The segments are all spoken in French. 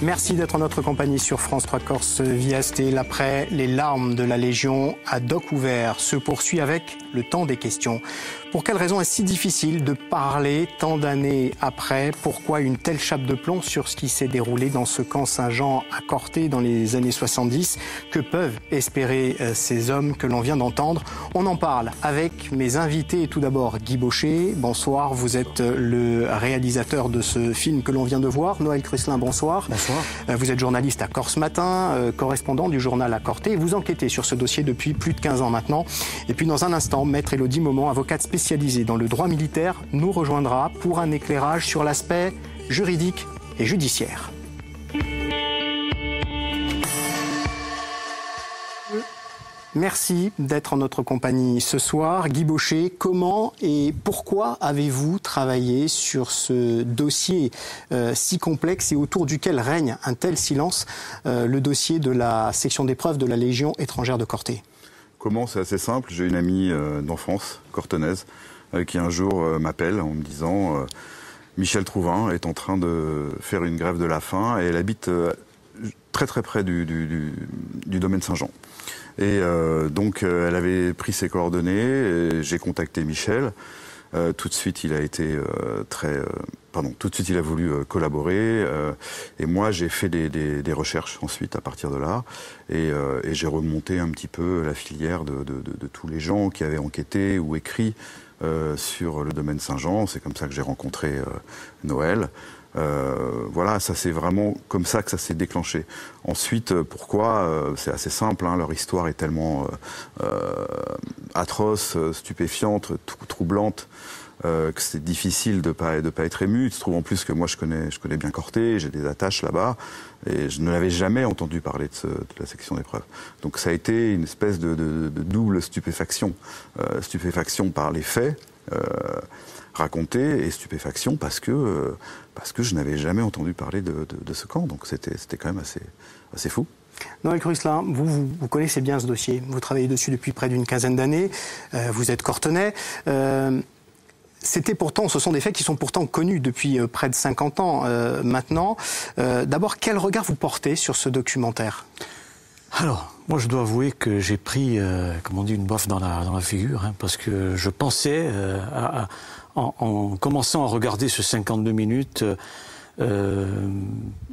Merci d'être en notre compagnie sur France 3 Corse via L'après, les larmes de la Légion à Doc ouvert se poursuit avec le temps des questions. Pour quelle raison est-ce si difficile de parler tant d'années après? Pourquoi une telle chape de plomb sur ce qui s'est déroulé dans ce camp Saint-Jean à Corté dans les années 70 Que peuvent espérer euh, ces hommes que l'on vient d'entendre? On en parle avec mes invités. Tout d'abord, Guy Baucher. Bonsoir, vous êtes euh, le réalisateur de ce film que l'on vient de voir. Noël Cruslin, bonsoir. Bonsoir. Euh, vous êtes journaliste à Corse Matin, correspondant du journal à Corté. Vous enquêtez sur ce dossier depuis plus de 15 ans maintenant. Et puis dans un instant, Maître Elodie Moment, avocate spécialiste spécialisé dans le droit militaire, nous rejoindra pour un éclairage sur l'aspect juridique et judiciaire. Merci d'être en notre compagnie ce soir. Guy Baucher, comment et pourquoi avez-vous travaillé sur ce dossier euh, si complexe et autour duquel règne un tel silence, euh, le dossier de la section d'épreuves de la Légion étrangère de Corté? Comment C'est assez simple. J'ai une amie euh, d'enfance, cortonaise, euh, qui un jour euh, m'appelle en me disant Michel Trouvin est en train de faire une grève de la faim et elle habite très très près du, domaine Saint-Jean. Et donc elle avait pris ses coordonnées, j'ai contacté Michel. Tout de suite, il a été très, pardon, tout de suite, il a voulu collaborer. et moi, j'ai fait des, recherches ensuite à partir de là, et, j'ai remonté un petit peu la filière de, tous les gens qui avaient enquêté ou écrit euh, sur le domaine Saint-Jean. C'est comme ça que j'ai rencontré euh, Noël. Euh, voilà, ça c'est vraiment comme ça que ça s'est déclenché. Ensuite, pourquoi C'est assez simple. Hein, leur histoire est tellement atroce, stupéfiante, troublante euh, que c'est difficile de pas de pas être ému. Il se trouve en plus que moi je connais je connais bien Corté, j'ai des attaches là-bas et je ne l'avais jamais entendu parler de, la section d'épreuves. Donc ça a été une espèce de, double stupéfaction, euh, stupéfaction par les faits. Euh, racontés et stupéfaction parce que euh, parce que je n'avais jamais entendu parler de, ce camp donc c'était quand même assez assez fou. Noël Crusla, vous, vous, vous, connaissez bien ce dossier. Vous travaillez dessus depuis près d'une quinzaine d'années. Euh, vous êtes cortenais. Euh, c'était pourtant, ce sont des faits qui sont pourtant connus depuis près de 50 ans maintenant. D'abord, quel regard vous portez sur ce documentaire? Alors, moi je dois avouer que j'ai pris, comme on dit, une baffe dans la, dans la figure, hein, parce que je pensais, en, commençant à regarder ce 52 minutes,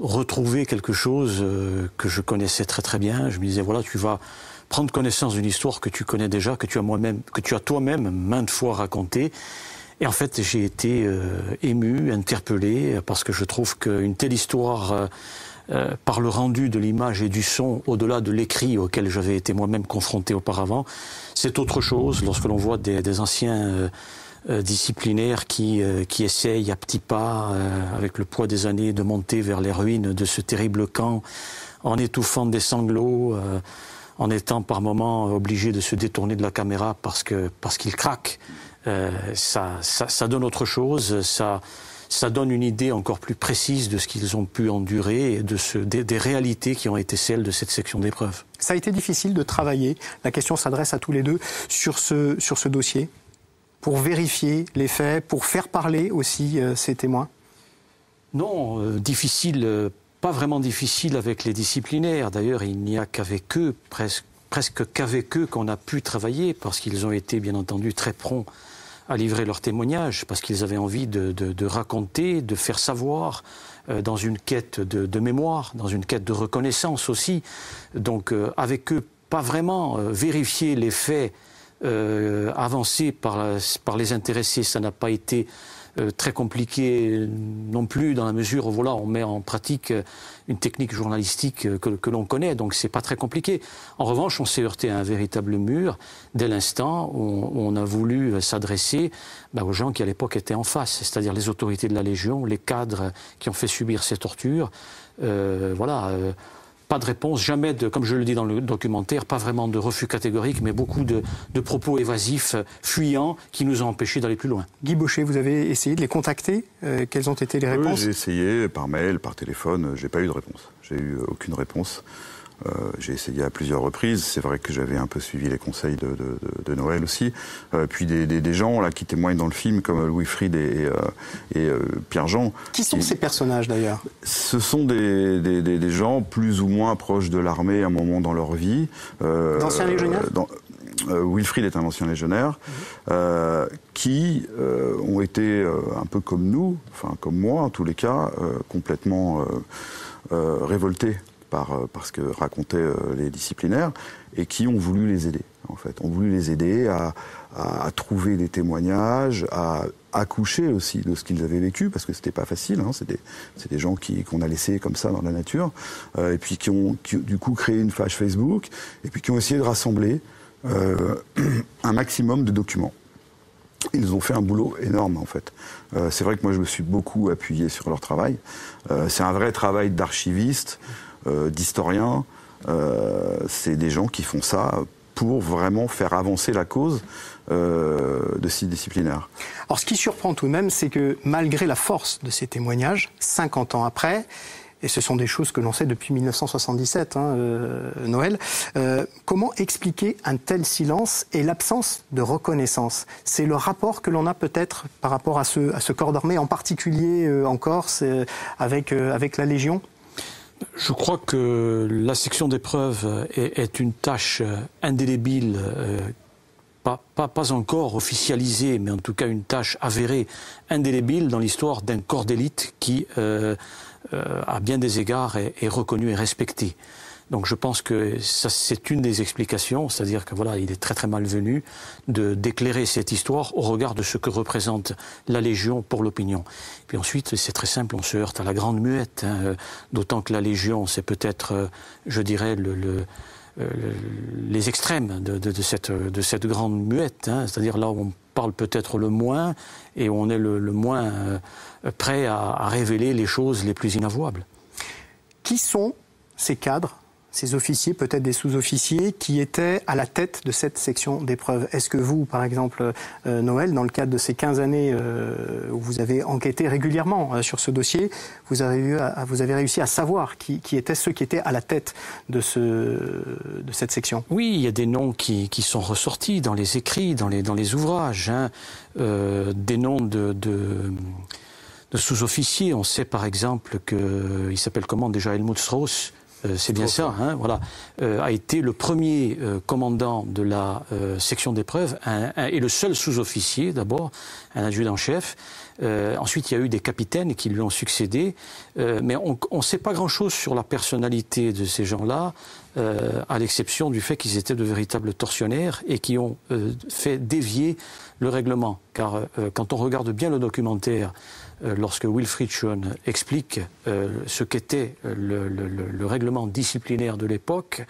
retrouver quelque chose que je connaissais très très bien. Je me disais, voilà, tu vas prendre connaissance d'une histoire que tu connais déjà, que tu as moi-même, que tu as toi-même maintes fois racontée et en fait, j'ai été euh, ému, interpellé, parce que je trouve qu'une telle histoire, euh, euh, par le rendu de l'image et du son, au-delà de l'écrit auquel j'avais été moi-même confronté auparavant, c'est autre chose lorsque l'on voit des, des anciens disciplinaires qui, qui essayent à petits pas, avec le poids des années, de monter vers les ruines de ce terrible camp, en étouffant des sanglots en étant par moments obligés de se détourner de la caméra parce que parce qu'ils craquent. Euh, ça, ça, ça, donne autre chose, ça, ça donne une idée encore plus précise de ce qu'ils ont pu endurer et de ce, des, des, réalités qui ont été celles de cette section d'épreuve. Ça a été difficile de travailler, la question s'adresse à tous les deux, sur ce, sur ce dossier, pour vérifier les faits, pour faire parler aussi euh, ces témoins Non, euh, difficile, euh, pas vraiment difficile avec les disciplinaires. D'ailleurs, il n'y a qu'avec eux, presque, presque qu'avec eux qu'on a pu travailler, parce qu'ils ont été bien entendu très prompts à livrer leur témoignage parce qu'ils avaient envie de, de, raconter, de faire savoir euh, dans une quête de, de, mémoire, dans une quête de reconnaissance aussi. Donc euh, avec eux, pas vraiment euh, vérifier les faits euh, avancés par, la, par les intéressés, ça n'a pas été très compliqué non plus dans la mesure où voilà, on met en pratique euh, une technique journalistique euh, que, que l'on connaît, donc c'est pas très compliqué. En revanche, on s'est heurté à un véritable mur dès l'instant où on, a voulu s'adresser bah, aux gens qui à l'époque étaient en face, c'est-à-dire les autorités de la Légion, les cadres qui ont fait subir ces tortures. Euh, voilà. Euh, pas de réponse, jamais de, comme je le dis dans le documentaire, pas vraiment de refus catégorique, mais beaucoup de, de propos évasifs, fuyants, qui nous ont empêchés d'aller plus loin. Guy Baucher, vous avez essayé de les contacter euh, Quelles ont été les réponses? oui, J'ai essayé par mail, par téléphone, j'ai pas eu de réponse. J'ai eu aucune réponse. Euh, j'ai essayé à plusieurs reprises. C'est vrai que j'avais un peu suivi les conseils de, Noël aussi. Euh, puis des, gens là qui témoignent dans le film, comme Louis Fried et, euh, Pierre-Jean. Qui sont ces personnages d'ailleurs? Ce sont des, gens plus ou moins proches de l'armée à un moment dans leur vie. D'anciens légionnaires? Wilfried est un ancien légionnaire, qui ont été un peu comme nous, enfin comme moi en tous les cas, complètement révoltés par, euh, ce que racontaient euh, les disciplinaires et qui ont voulu les aider, en fait. Ont voulu les aider à, trouver des témoignages, à accoucher aussi de ce qu'ils avaient vécu, parce que c'était pas facile, hein, c'est des, gens qu'on a laissés comme ça dans la nature, euh, et puis qui ont du coup créé une page Facebook, et puis qui ont essayé de rassembler un maximum de documents. Ils ont fait un boulot énorme en fait. c'est vrai que moi je me suis beaucoup appuyé sur leur travail. c'est un vrai travail d'archiviste. Euh, d'historiens. Euh, c'est des gens qui font ça pour vraiment faire avancer la cause euh, de sites disciplinaires. Alors ce qui surprend tout de même, c'est que malgré la force de ces témoignages, 50 ans après, et ce sont des choses que l'on sait depuis 1977, hein, Noël, comment expliquer un tel silence et l'absence de reconnaissance? C'est le rapport que l'on a peut-être par rapport à ce, corps d'armée, en particulier en Corse, avec la Légion? Je crois que la section d'épreuves est, une tâche indélébile, euh, pas, encore officialisée, mais en tout cas une tâche avérée, indélébile dans l'histoire d'un corps d'élite qui, euh, euh, à bien des égards, est reconnu et respecté. Donc je pense que c'est une des explications, c'est-à-dire que voilà, il est très très malvenu de d'éclairer cette histoire au regard de ce que représente la Légion pour l'opinion. Puis ensuite, c'est très simple, on se heurte à la grande muette, hein, euh, d'autant que la Légion, c'est peut-être, euh, je dirais, euh, les extrêmes de, cette, de cette grande muette, hein. c'est-à-dire là où on parle peut-être le moins et où on est le, moins prêt à révéler les choses les plus inavouables. Qui sont ces cadres ces officiers, peut-être des sous-officiers, qui étaient à la tête de cette section d'épreuves. Est-ce que vous, par exemple, euh, Noël, dans le cadre de ces 15 années euh, où vous avez enquêté régulièrement euh, sur ce dossier, vous avez, eu vous avez réussi à savoir qui, étaient ceux qui étaient à la tête de, ce, de cette section? Oui, il y a des noms qui, sont ressortis dans les écrits, dans les, dans les ouvrages, hein. des noms de, de sous-officiers. On sait par exemple qu'il s'appelle comment déjà Helmut Strauss, c'est bien ça, hein, voilà, euh, a été le premier euh, commandant de la section d'épreuves et le seul sous-officier d'abord, un adjudant-chef. ensuite, il y a eu des capitaines qui lui ont succédé, mais on ne sait pas grand-chose sur la personnalité de ces gens-là, à l'exception du fait qu'ils étaient de véritables tortionnaires et qui ont fait dévier le règlement. Car quand on regarde bien le documentaire, euh, lorsque Wilfried Schoen explique euh, ce qu'était le, le, règlement disciplinaire de l'époque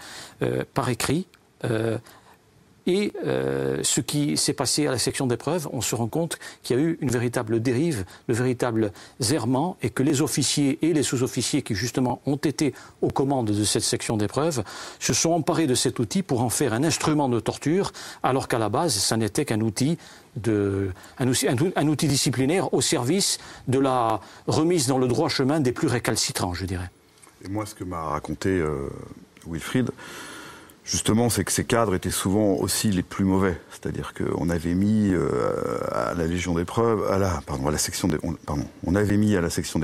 par écrit, et ce qui s'est passé à la section d'épreuves, on se rend compte qu'il y a eu une véritable dérive, le véritable zèrement, et que les officiers et les sous-officiers qui justement ont été aux commandes de cette section d'épreuves se sont emparés de cet outil pour en faire un instrument de torture, alors qu'à la base, ça n'était qu'un outil de, outil disciplinaire au service de la remise dans le droit chemin des plus récalcitrants, je dirais. Et moi, ce que m'a raconté euh, Wilfried, justement, c'est que ces cadres étaient souvent aussi les plus mauvais. C'est-à-dire qu'on avait mis euh, à la Légion à la, pardon, à la section des, pardon, on avait mis à la section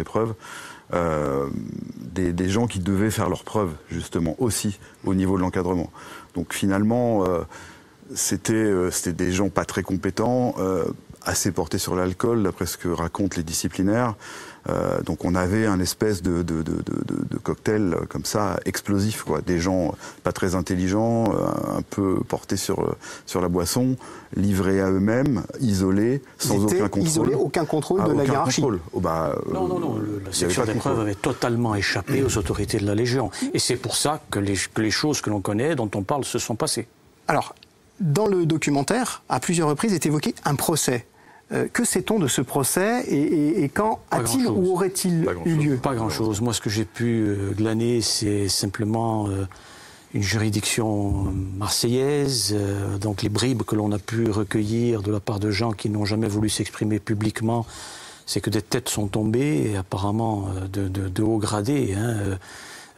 euh, des, gens qui devaient faire leurs preuves, justement, aussi au niveau de l'encadrement. Donc finalement, euh, euh, c'était des gens pas très compétents, euh, assez portés sur l'alcool, d'après ce que racontent les disciplinaires. Euh, donc on avait un espèce de, de, de, de, cocktail comme ça, explosif, quoi. Des gens pas très intelligents, un peu portés sur, sur la boisson, livrés à eux-mêmes, isolés, sans aucun contrôle. Isolés, aucun contrôle ah, de la hiérarchie. Oh, bah, non, non, non. la section d'épreuve avait totalement échappé aux autorités de la Légion. Et c'est pour ça que les, que les choses que l'on connaît, dont on parle, se sont passées. Alors, dans le documentaire, à plusieurs reprises, est évoqué un procès. Euh, que sait-on de ce procès et, quand a-t-il ou aurait-il eu lieu Pas grand-chose. Moi, ce que j'ai pu euh, glaner, c'est simplement euh, une juridiction marseillaise, donc les bribes que l'on a pu recueillir de la part de gens qui n'ont jamais voulu s'exprimer publiquement, c'est que des têtes sont tombées, et apparemment de, de, haut gradé. Hein,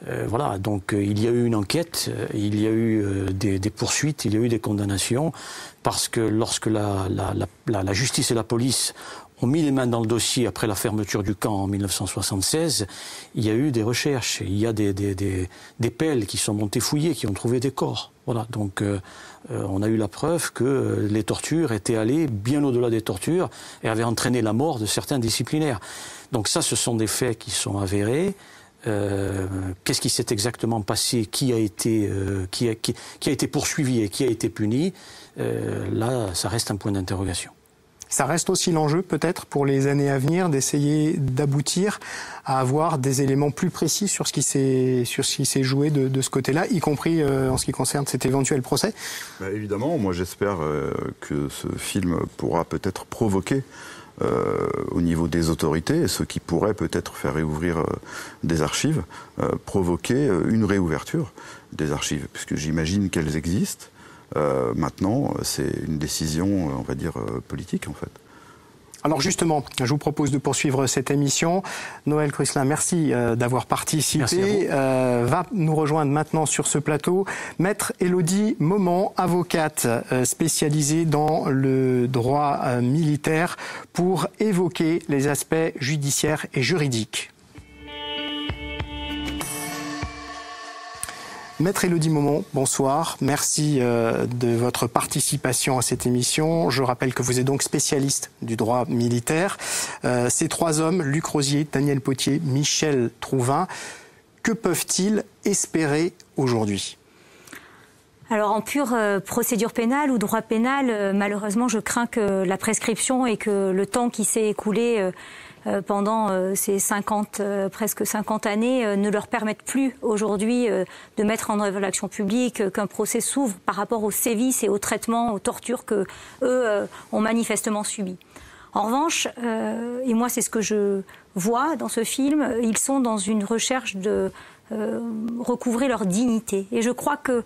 Euh, voilà, donc euh, il y a eu une enquête, euh, il y a eu des, des, poursuites, il y a eu des condamnations, parce que lorsque la, la, la, la, justice et la police ont mis les mains dans le dossier après la fermeture du camp en 1976, il y a eu des recherches, il y a des, des, des, pelles qui sont montées fouillées, qui ont trouvé des corps. Voilà, donc on a eu la preuve que les tortures étaient allées bien au-delà des tortures et avaient entraîné la mort de certains disciplinaires. Donc ça, ce sont des faits qui sont avérés. Euh, qu'est-ce qui s'est exactement passé, qui a été, euh, qui, a, qui, qui, a, été poursuivi et qui a été puni, euh, là, ça reste un point d'interrogation. Ça reste aussi l'enjeu peut-être pour les années à venir d'essayer d'aboutir à avoir des éléments plus précis sur ce qui s'est sur ce qui s'est joué de, de ce côté-là, y compris euh, en ce qui concerne cet éventuel procès. Bah, évidemment, moi j'espère euh, que ce film pourra peut-être provoquer euh, au niveau des autorités, ce qui pourrait peut-être faire réouvrir euh, des archives, euh, provoquer une réouverture des archives, puisque j'imagine qu'elles existent. maintenant, c'est une décision, on va dire, politique en fait. Alors justement, je vous propose de poursuivre cette émission. Noël Cruslin, merci euh, d'avoir participé. Euh, va nous rejoindre maintenant sur ce plateau Maître Elodie Moment, avocate euh, spécialisée dans le droit militaire, pour évoquer les aspects judiciaires et juridiques. Maître Elodie Momont, bonsoir. Merci euh, de votre participation à cette émission. Je rappelle que vous êtes donc spécialiste du droit militaire. Euh, ces trois hommes, Luc Rosier, Daniel Potier, Michel Trouvin, que peuvent-ils espérer aujourd'hui? Alors en pure euh, procédure pénale ou droit pénal, malheureusement, je crains que la prescription et que le temps qui s'est écoulé pendant euh, ces 50, euh, presque 50 années ne leur permettent plus aujourd'hui de mettre en œuvre l'action publique, qu'un procès s'ouvre par rapport aux sévices et aux traitements, aux tortures que eux ont manifestement subis. En revanche, et moi c'est ce que je vois dans ce film, ils sont dans une recherche de recouvrer leur dignité. Et je crois que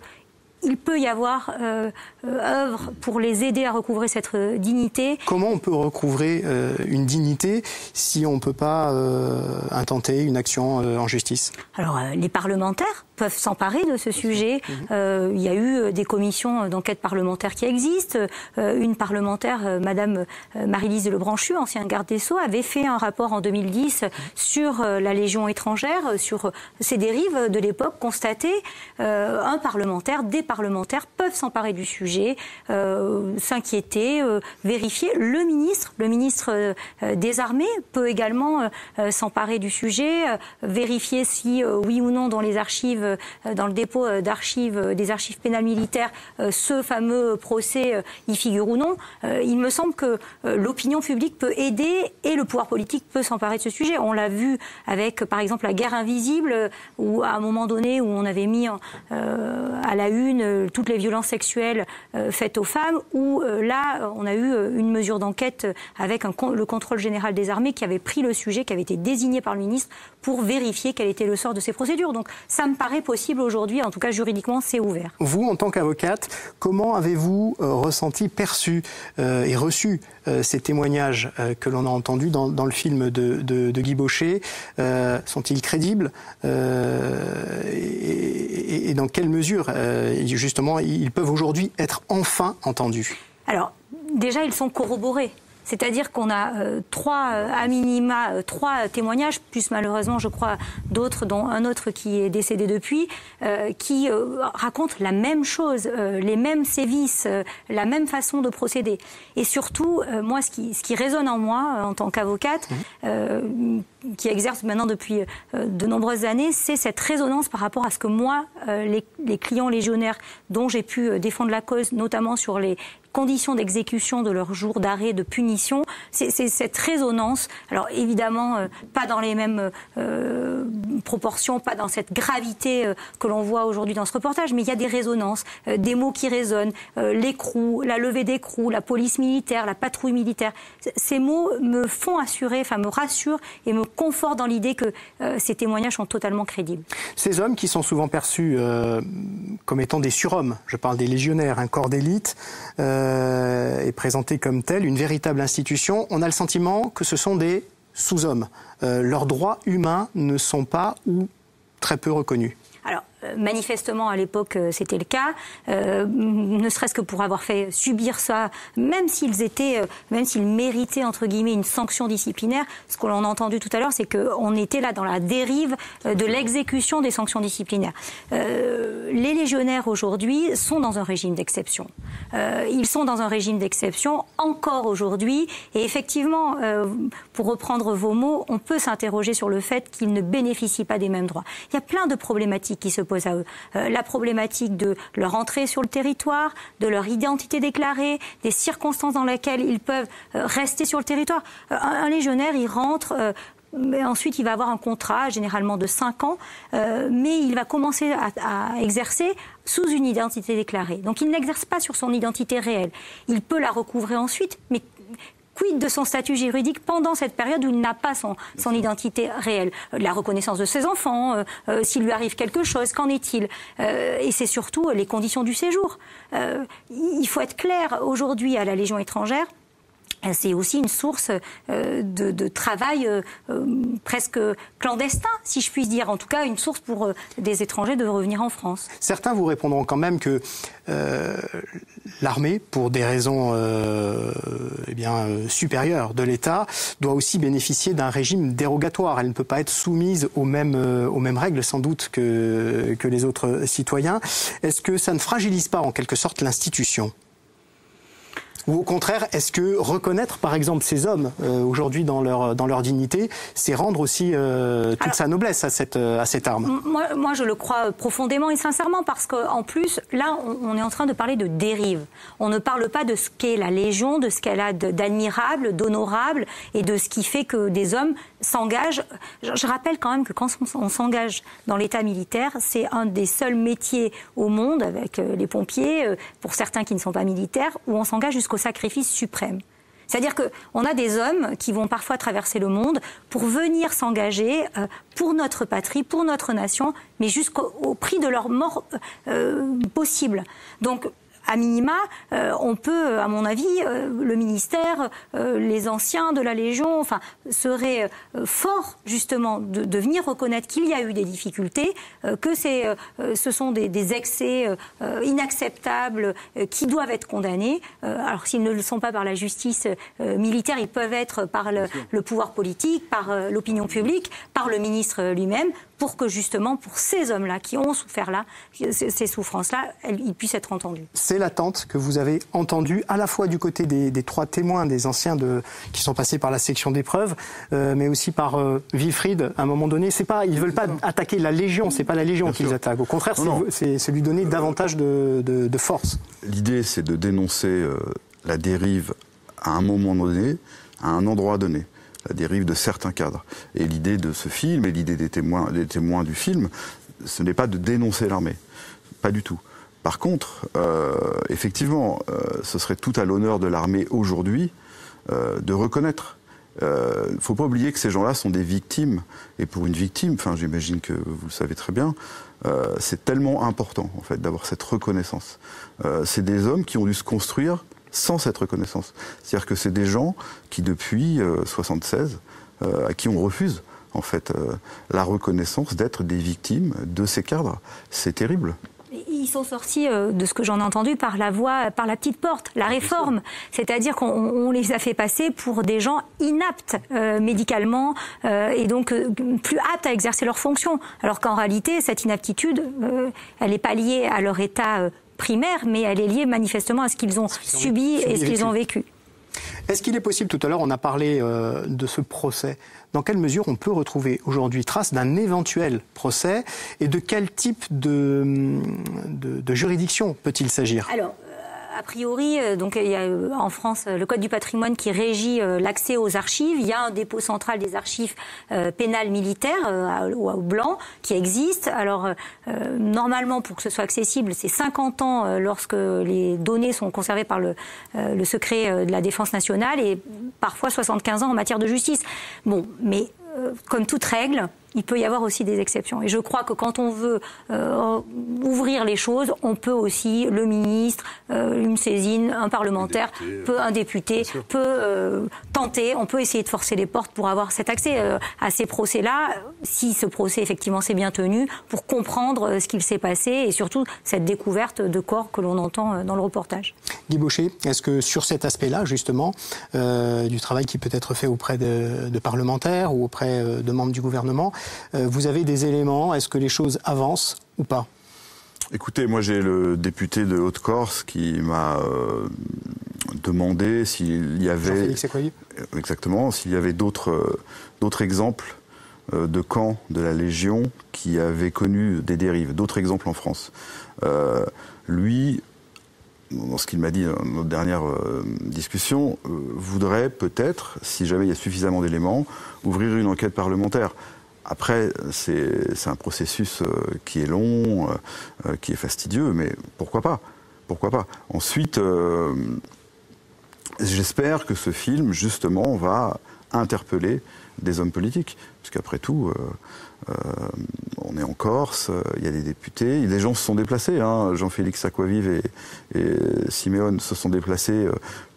il peut y avoir euh, œuvre pour les aider à recouvrer cette euh, dignité. Comment on peut recouvrer euh, une dignité si on ne peut pas euh, intenter une action euh, en justice? Alors, euh, les parlementaires peuvent s'emparer de ce sujet. Euh, il y a eu des commissions d'enquête parlementaire qui existent. Euh, une parlementaire, euh, Madame Marie-Lise Lebranchu, ancien garde des Sceaux, avait fait un rapport en 2010 sur la Légion étrangère, sur ces dérives de l'époque constatées. un parlementaire, des parlementaires peuvent s'emparer du sujet, s'inquiéter, vérifier. Le ministre, le ministre des Armées, peut également s'emparer du sujet, vérifier si oui ou non dans les archives euh, dans le dépôt euh, d'archives, euh, des archives pénales militaires, ce fameux procès y figure ou non. Il me semble que l'opinion publique peut aider et le pouvoir politique peut s'emparer de ce sujet. On l'a vu avec, par exemple, la guerre invisible, où à un moment donné, où on avait mis à la une toutes les violences sexuelles faites aux femmes, où là, on a eu une mesure d'enquête avec le contrôle général des armées qui avait pris le sujet, qui avait été désigné par le ministre pour vérifier quel était le sort de ces procédures. Donc ça me paraît possible aujourd'hui, en tout cas juridiquement, c'est ouvert. Vous, en tant qu'avocate, comment avez-vous euh, ressenti, perçu euh, et reçu euh, ces témoignages euh, que l'on a entendus dans, dans, le film de, de, de Guy Baucher Sont-ils crédibles et, et, dans quelle mesure, justement, ils peuvent aujourd'hui être enfin entendus? Alors, déjà, ils sont corroborés. C'est-à-dire qu'on a euh, trois, euh, à minima, euh, trois témoignages, plus malheureusement, je crois, d'autres, dont un autre qui est décédé depuis, euh, qui euh, racontent la même chose, euh, les mêmes sévices, la même façon de procéder. Et surtout, moi, ce qui, ce qui résonne en moi, en tant qu'avocate, mmh. Qui exerce maintenant depuis de nombreuses années, c'est cette résonance par rapport à ce que moi, les, les clients légionnaires dont j'ai pu défendre la cause, notamment sur les conditions d'exécution de leur jour d'arrêt, de punition, c'est cette résonance. Alors évidemment, euh, pas dans les mêmes euh, proportions, pas dans cette gravité euh, que l'on voit aujourd'hui dans ce reportage, mais il y a des résonances, euh, des mots qui résonnent, euh, l'écrou, la levée d'écrou, la police militaire, la patrouille militaire. Ces mots me font assurer, enfin me rassurent et me confortent dans l'idée que ces témoignages sont totalement crédibles. Ces hommes qui sont souvent perçus comme étant des surhommes, je parle des légionnaires, un corps d'élite, euh, est présenté comme tel, une véritable institution, on a le sentiment que ce sont des sous-hommes. Euh, leurs droits humains ne sont pas ou très peu reconnu. Alors, euh, manifestement, à l'époque, euh, c'était le cas, euh, ne serait-ce que pour avoir fait subir ça, même s'ils étaient, même s'ils méritaient, entre guillemets, une sanction disciplinaire. Ce que l'on a entendu tout à l'heure, c'est qu'on était là dans la dérive de l'exécution des sanctions disciplinaires. les légionnaires, aujourd'hui, sont dans un régime d'exception. ils sont dans un régime d'exception encore aujourd'hui. Et effectivement, pour reprendre vos mots, on peut s'interroger sur le fait qu'ils ne bénéficient pas des mêmes droits. Il y a plein de problématiques qui se à eux. Euh, la problématique de leur entrée sur le territoire, de leur identité déclarée, des circonstances dans lesquelles ils peuvent euh, rester sur le territoire. Euh, un, légionnaire, il rentre. mais ensuite, il va avoir un contrat, généralement de 5 ans, mais il va commencer à, à, exercer sous une identité déclarée. Donc, il n'exerce pas sur son identité réelle. Il peut la recouvrer ensuite, mais quid de son statut juridique pendant cette période où il n'a pas son, son identité réelle La reconnaissance de ses enfants, euh, euh, s'il lui arrive quelque chose, qu'en est-il euh, Et c'est surtout les conditions du séjour. il faut être clair, aujourd'hui à la Légion étrangère, c'est aussi une source euh, de, travail euh, euh, presque clandestin, si je puis dire. En tout cas, une source pour des étrangers de revenir en France. Certains vous répondront quand même que l'armée, pour des raisons eh supérieures de l'État, doit aussi bénéficier d'un régime dérogatoire. Elle ne peut pas être soumise aux mêmes, aux mêmes règles, sans doute, que, que les autres citoyens. Est-ce que ça ne fragilise pas, en quelque sorte, l'institution? Ou au contraire, est-ce que reconnaître, par exemple, ces hommes euh, aujourd'hui dans leur, dans leur dignité, c'est rendre aussi euh, toute sa noblesse à cette, euh, à cette arme? moi, moi, je le crois profondément et sincèrement parce qu'en plus, là, on, est en train de parler de dérive. On ne parle pas de ce qu'est la Légion, de ce qu'elle a d'admirable, d'honorable et de ce qui fait que des hommes s'engagent. Je, rappelle quand même que quand on, s'engage dans l'état militaire, c'est un des seuls métiers au monde, avec les pompiers, pour certains qui ne sont pas militaires, où on s'engage jusqu'au sacrifice suprême. C'est-à-dire qu'on a des hommes qui vont parfois traverser le monde pour venir s'engager euh, pour notre patrie, pour notre nation, mais jusqu'au prix de leur mort euh, possible. Donc à minima, euh, on peut, à mon avis, euh, le ministère, euh, les anciens de la Légion, enfin, seraient forts justement de, venir reconnaître qu'il y a eu des difficultés, que c'est, ce sont des, excès inacceptables qui doivent être condamnés. alors s'ils ne le sont pas par la justice militaire, ils peuvent être par le pouvoir politique, par l'opinion publique, par le ministre lui-même pour que justement, pour ces hommes-là qui ont souffert là, ces souffrances-là, ils puissent être entendus. C'est l'attente que vous avez entendue à la fois du côté des, trois témoins, des anciens de, qui sont passés par la section d'épreuves, euh, mais aussi par euh, Wilfried. À un moment donné, c'est pas, ils veulent pas attaquer la Légion, c'est pas la Légion qu'ils attaquent. Au contraire, c'est lui donner davantage de, de, force. L'idée, c'est de dénoncer euh, la dérive à un moment donné, à un endroit donné la dérive de certains cadres. Et l'idée de ce film et l'idée des témoins, des témoins du film, ce n'est pas de dénoncer l'armée, pas du tout. Par contre, euh, effectivement, euh, ce serait tout à l'honneur de l'armée aujourd'hui euh, de reconnaître. Il ne faut pas oublier que ces gens-là sont des victimes. Et pour une victime, enfin, j'imagine que vous le savez très bien, c'est tellement important en fait d'avoir cette reconnaissance. c'est des hommes qui ont dû se construire sans cette reconnaissance. C'est-à-dire que c'est des gens qui, depuis 1976, euh, euh, à qui on refuse en fait la reconnaissance d'être des victimes de ces cadres. C'est terrible. Ils sont sortis, de ce que j'en ai entendu, par la voie, par la petite porte, la réforme. C'est-à-dire qu'on les a fait passer pour des gens inaptes médicalement et donc plus aptes à exercer leurs fonctions. Alors qu'en réalité, cette inaptitude, elle n'est pas liée à leur état primaire, mais elle est liée manifestement à ce qu'ils ont subi et ce qu'ils ont vécu. Est-ce qu'il est possible, tout à l'heure on a parlé euh, de ce procès, dans quelle mesure on peut retrouver aujourd'hui trace d'un éventuel procès et de quel type de, de juridiction peut-il s'agir? A priori, euh, donc il y a euh, en France euh, le Code du patrimoine qui régit l'accès aux archives. Il y a un dépôt central des archives pénales militaires au blanc qui existe. Alors normalement, pour que ce soit accessible, c'est 50 ans lorsque les données sont conservées par le, le secret de la défense nationale et parfois 75 ans en matière de justice. Bon, mais comme toute règle, il peut y avoir aussi des exceptions. Et je crois que quand on veut euh, ouvrir les choses, on peut aussi, le ministre, euh, une saisine, un parlementaire, peut, un député, peut euh, tenter, on peut essayer de forcer les portes pour avoir cet accès à ces procès-là, si ce procès effectivement s'est bien tenu, pour comprendre ce qu'il s'est passé et surtout cette découverte de corps que l'on entend dans le reportage. Guy Baucher, est-ce que sur cet aspect-là, justement, du travail qui peut être fait auprès de, de parlementaires ou auprès de membres du gouvernement, euh, vous avez des éléments Est-ce que les choses avancent ou pas? Écoutez, moi j'ai le député de Haute-Corse qui m'a euh, demandé s'il y avait exactement s'il y avait d'autres euh, d'autres exemples de camps de la Légion qui avaient connu des dérives, d'autres exemples en France. lui, dans ce qu'il m'a dit dans notre dernière discussion, voudrait peut-être, si jamais il y a suffisamment d'éléments, ouvrir une enquête parlementaire. Après, c'est un processus euh, qui est long, euh, euh, qui est fastidieux, mais pourquoi pas? Pourquoi pas? Ensuite, j'espère que ce film, justement, va interpeller des hommes politiques. Parce qu'après tout, on est en Corse, il y a des députés, les gens se sont déplacés. Hein. Jean-Félix Aquavive et, et Siméone se sont déplacés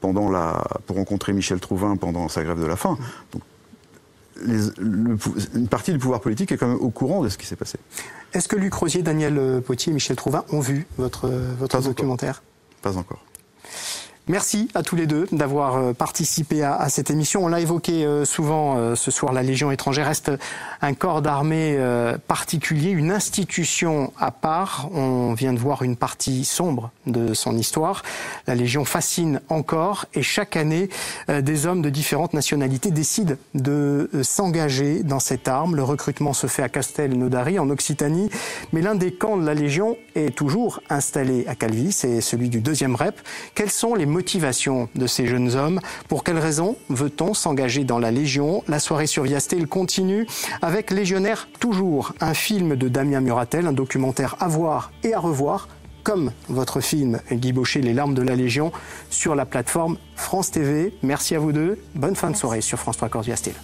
pendant la, pour rencontrer Michel Trouvin pendant sa grève de la faim. Une partie du pouvoir politique est quand même au courant de ce qui s'est passé. Est-ce que Luc Rosier, Daniel Potier et Michel Trouvin ont vu votre, votre documentaire? Pas encore. Merci à tous les deux d'avoir euh, participé à, cette émission. On l'a évoqué euh, souvent euh, ce soir, la Légion étrangère reste un corps d'armée particulier, une institution à part. On vient de voir une partie sombre de son histoire. La Légion fascine encore et chaque année, des hommes de différentes nationalités décident de s'engager dans cette arme. Le recrutement se fait à Castelnaudary, en Occitanie, mais l'un des camps de la Légion est toujours installé à Calvi, c'est celui du deuxième REP. Sont les motivation de ces jeunes hommes. Pour quelles raisons veut-on s'engager dans la Légion? La soirée sur Viastel continue avec Légionnaire toujours, un film de Damien Muratel, un documentaire à voir et à revoir comme votre film Guy Baucher, Les larmes de la Légion, sur la plateforme France TV. Merci à vous deux. Bonne fin de soirée sur France 3 Corse Viastel.